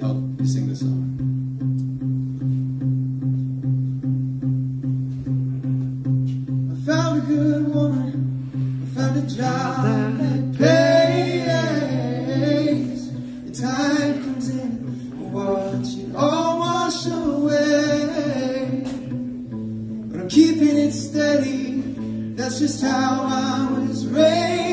help me sing this song. I found a good woman. I found a job that pays. The tide comes in, I watch it all wash away. But I'm keeping it steady. That's just how I was raised.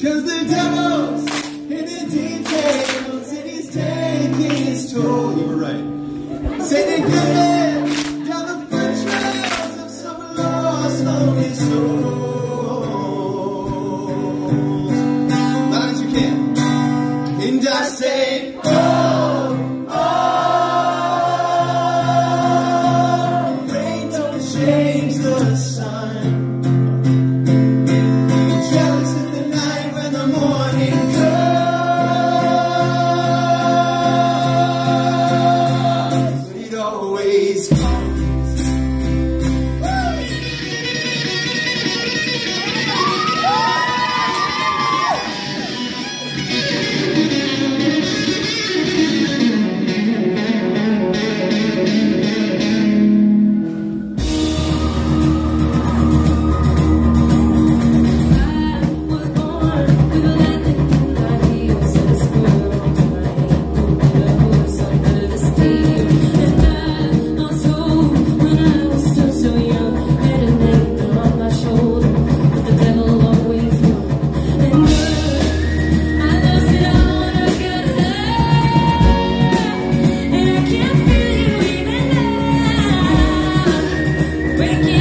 Because the devil's in the details, and he's taking his toll. You were right. Satan coming down the foot trails of some lost, lonely soul. Loud as you can. And I say, oh, oh, rain don't change the sun. Breaking horses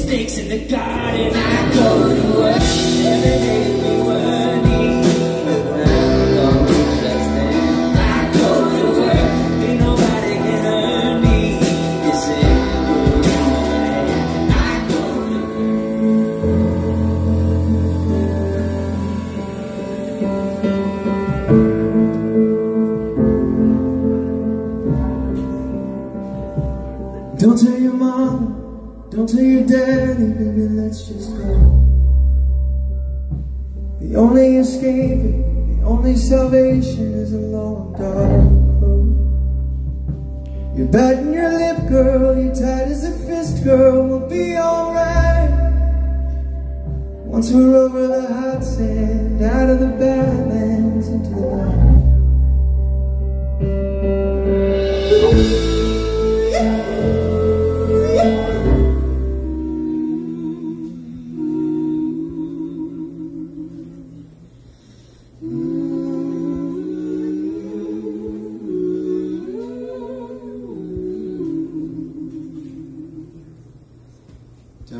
snakes in the garden. I go to work every day baby, let's just go. The only escape, the only salvation is a long, dark road. You're biting your lip, girl, you're tight as a fist, girl, we'll be alright. Once we're over the hot sand, out of the badlands, into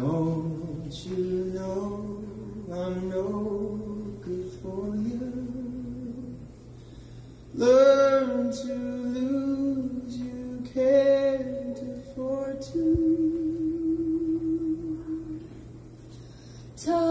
Don't you know I'm no good for you? Learn to lose, you can't afford to. Tore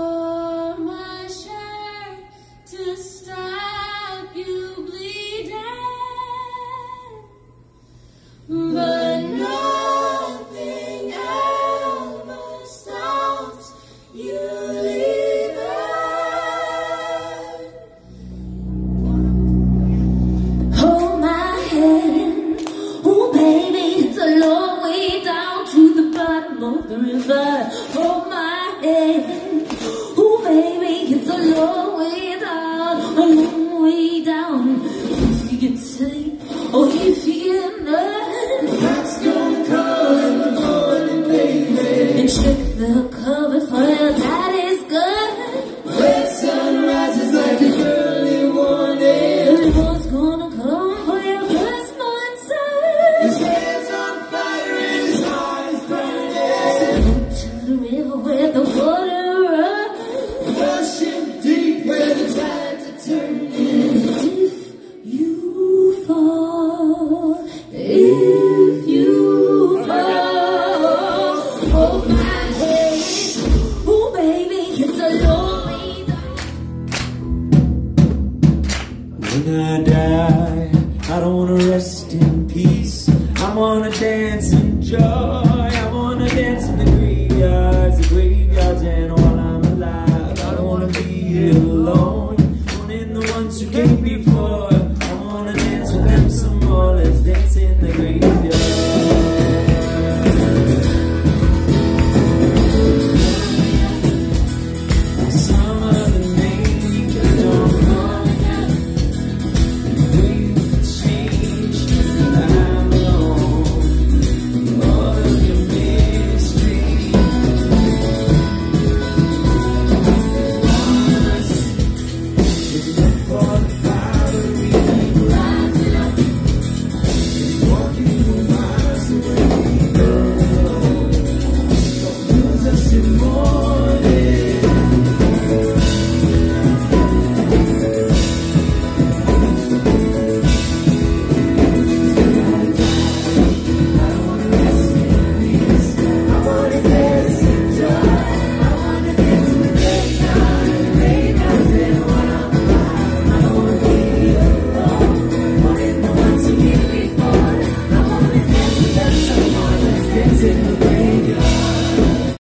with the world. 我